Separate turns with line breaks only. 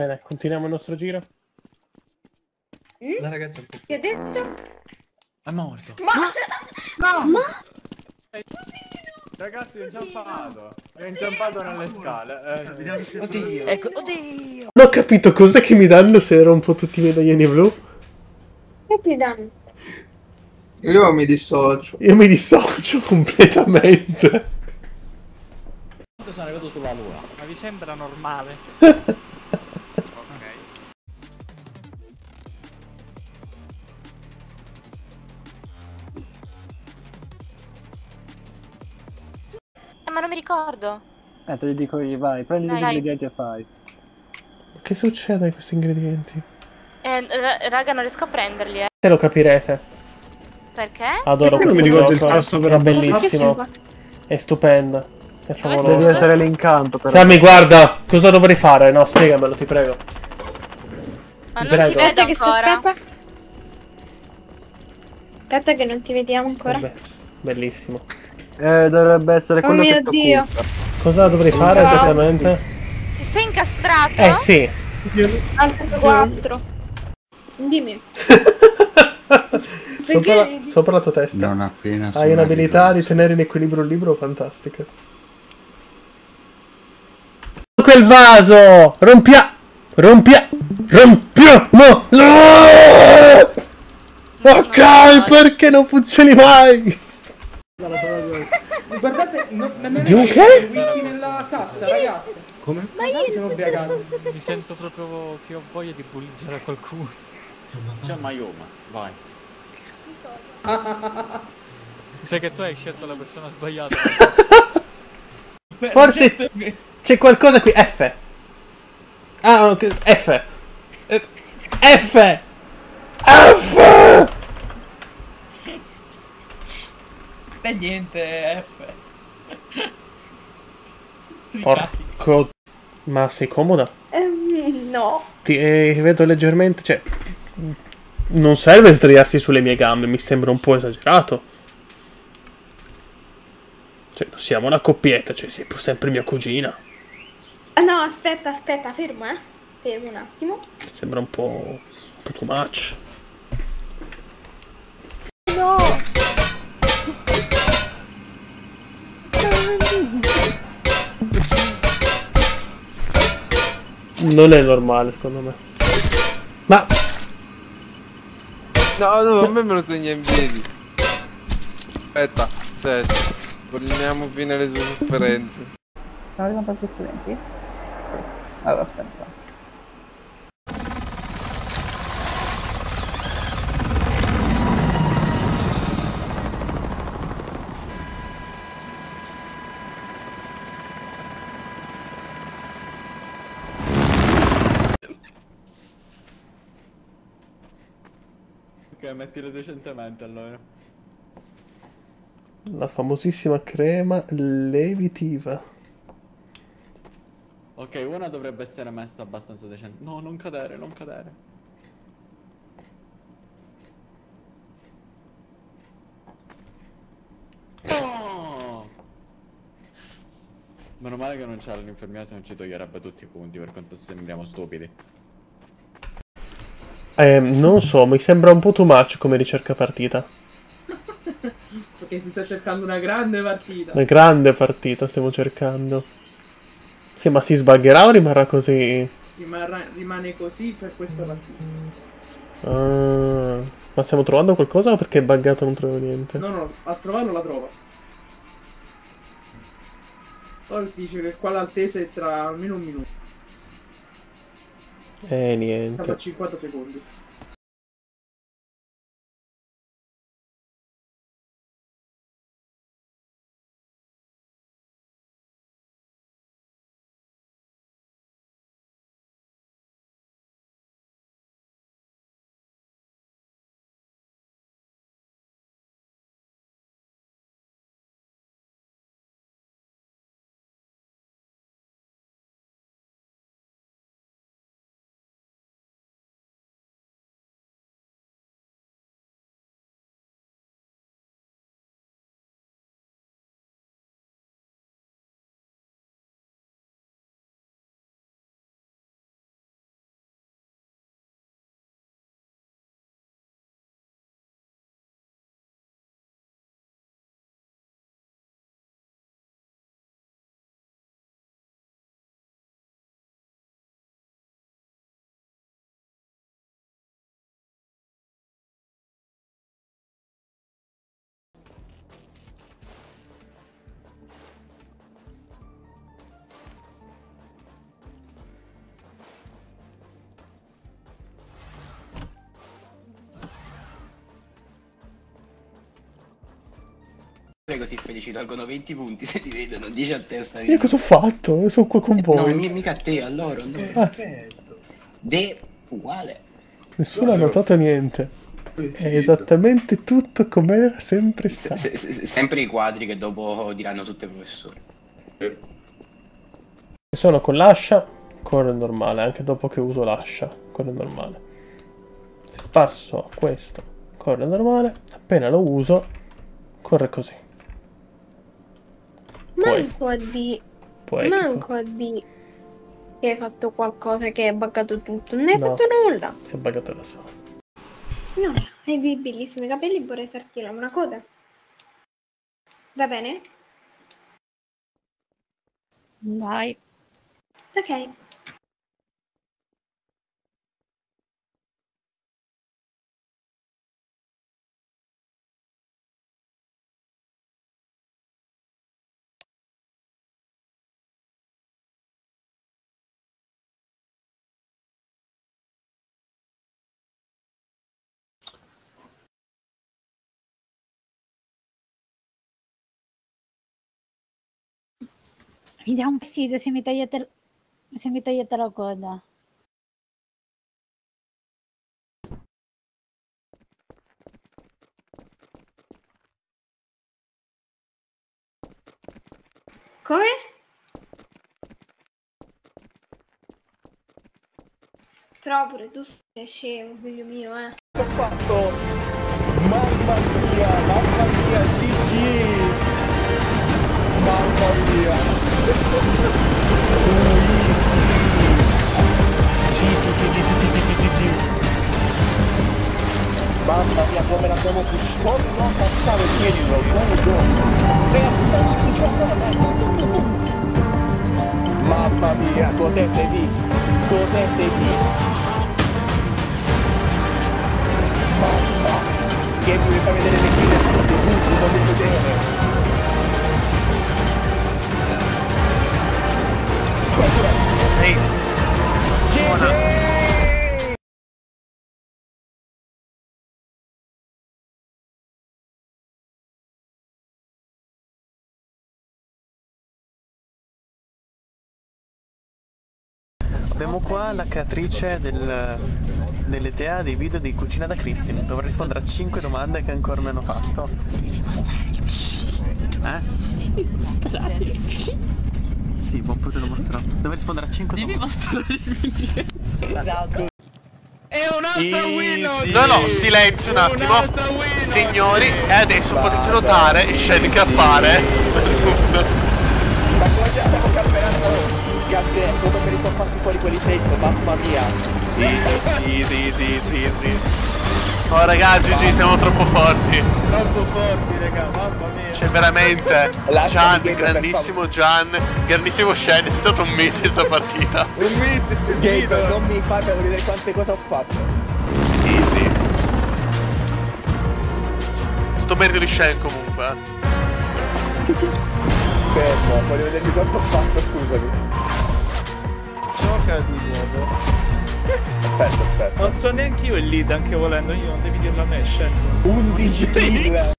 Bene, continuiamo il nostro giro.
La ragazza è un po'
Che ha detto?
È morto.
Ragazzi è inciampato. È inciampato nelle scale. Eh,
Oddio.
Ecco, oddio.
Non ho capito cos'è che mi danno se rompo tutti i medaglioni blu.
Che ti danno?
Io mi dissocio.
Io mi dissocio completamente.
Quanto sono arrivato sulla luna? Ma vi sembra normale?
ricordo.
Eh, te li dico io, vai, prendi
Dai,
gli
dai.
ingredienti e fai.
Che succede a questi ingredienti?
Eh, ra- raga, non riesco a prenderli, eh.
Te lo capirete.
Perché?
Adoro
Perché non
questo
mi ricordo il
gioco.
tasto per
È bellissimo. È stupendo. È favoloso.
Devi
Cosa?
essere l'incanto però.
Sammy, guarda, cosa dovrei fare? No, spiegamelo, ti prego.
Ma non
Prego.
ti vedo
Aspetta che si
ancora.
aspetta. Aspetta che non ti vediamo ancora.
Vabbè, bellissimo.
Eh, dovrebbe essere
Oh
quello
mio
che ti
Dio.
occupa.
Cosa dovrei fare esattamente?
Ti sei incastrato?
Eh sì.
Altro 4. Dimmi.
Sopra, sopra la tua testa.
Non appena
Hai un'abilità di tenere in equilibrio un libro fantastica. Quel vaso! Rompia! Rompia! Rompiamo! No! Ok,
No.
perché non funzioni mai?
Guardate, no, nemmeno
Di un
io,
che?
whisky nella sassa, ragazzi.
Come?
Sono ubriacato.
Mi sento proprio che ho voglia di bullizzare qualcuno.
C'è Mayoma, vai.
Sai che tu hai scelto la persona sbagliata.
Forse c'è qualcosa qui. F. Ah, no, che- F. Eh, F. F.
E niente, F.
Porco. Ma sei comoda?
Ehm, no.
Ti eh, vedo leggermente. Cioè. Non serve sdraiarsi sulle mie gambe, mi sembra un po' esagerato. Cioè, non siamo una coppietta, cioè, sei pur sempre mia cugina.
Ah, no, aspetta, aspetta, fermo, eh. Fermo un attimo.
Mi sembra un po'. un po' too much.
No.
Non è normale, secondo me. Ma.
No, no, a me me lo segna in piedi. Aspetta, aspetta. Vogliamo fine le sue sofferenze.
Stanno arrivando altri studenti? Sì. Allora aspetta.
Ok, mettile decentemente allora.
La famosissima crema levitiva.
Ok, una dovrebbe essere messa abbastanza decente. No, non cadere, non cadere. No! Meno male che non c'era l'infermiera se non ci toglierebbe tutti i punti per quanto sembriamo stupidi.
Eh, non so, mi sembra un po' too much come ricerca partita.
Perché si sta cercando una grande partita.
Una grande partita stiamo cercando. Sì, ma si sbagherà o rimarrà così?
Rimarrà- rimane così per questa partita.
Ah, ma stiamo trovando qualcosa o perché è buggato non trovo niente?
No, no, a trovarlo la trova. Poi dice che qua l'altesa è tra almeno un minuto.
Eh, niente.
50 secondi.
Così felici, tolgono 20 punti se ti vedono 10 a testa.
Io cosa ho fatto? Sono qua con
No,
voi.
mi- mica a te, a loro. no.
Ah,
De uguale.
nessuno ha notato niente. È esattamente tutto come era sempre
Se-
stato.
se- se- sempre i quadri che dopo diranno tutti i professori.
Sono con l'ascia, corre normale, anche dopo che uso l'ascia, corre normale. Se passo a questo, corre normale, appena lo uso, corre così.
Manco a di...
poi
Manco a di... Che hai fatto qualcosa che hai buggato tutto. Non hai
No.
fatto nulla.
si è buggato da solo.
No, hai dei bellissimi capelli e vorrei farti la una coda. Va bene?
Vai.
Ok.
Mi dà un fastidio se mi tagliate, se mi tagliate la coda.
Come? Però pure tu sei scemo, figlio mio, eh.
Ho fatto... Mamma mia, mamma mia, GG! Mamma mia! Mamma mia, come l'abbiamo pushato! Non ammazzare chiedilo! Come no! Mamma mia, godetevi! Godetevi! Mamma! Che mi fa vedere le tutti, voglio vedere!
Abbiamo qua la creatrice del, dell'idea dei video di cucina da Christine. Dovrà rispondere a 5 domande che ancora non hanno fatto. Eh? Sì, buon te lo mostrerò. Deve rispondere a 5 domande. Devi mostrare il video.
Esatto.
È un'altra win!
No, no, silenzio un attimo. Signori, e adesso potete notare scene che
Gabriele, come me li sono fatti fuori quelli safe, mamma mia. Sì, sì, sì, sì, sì.
Oh ragazzi, GG, siamo troppo forti.
Troppo forti, raga, mamma mia.
Cioè, veramente. Gian, grandissimo Gian, grandissimo Shen, è stato un mito in sta partita.
Un mito, un mito.
non mi fai per vedere quante cose ho fatto. Easy.
Tutto merito di Shen comunque.
Fermo, voglio vedermi quanto ho fatto, scusami.
Gioca di nuovo.
Aspetta, aspetta.
Non so neanche io il lead, anche volendo, io non devi dirlo a me, Shen.
11 kill!